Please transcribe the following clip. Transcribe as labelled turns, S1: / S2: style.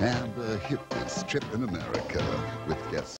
S1: and the hippest trip in America with guests